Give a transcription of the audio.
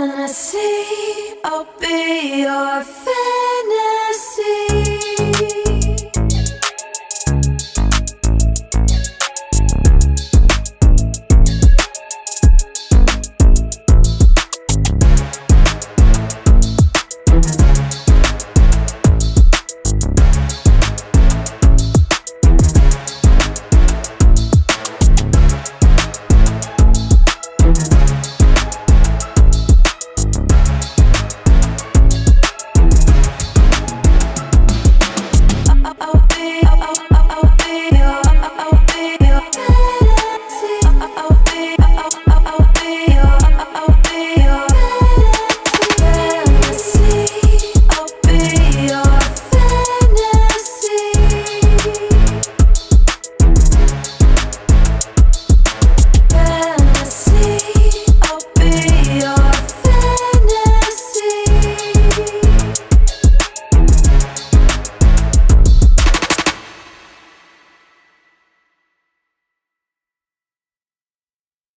When I see, I'll be your fan.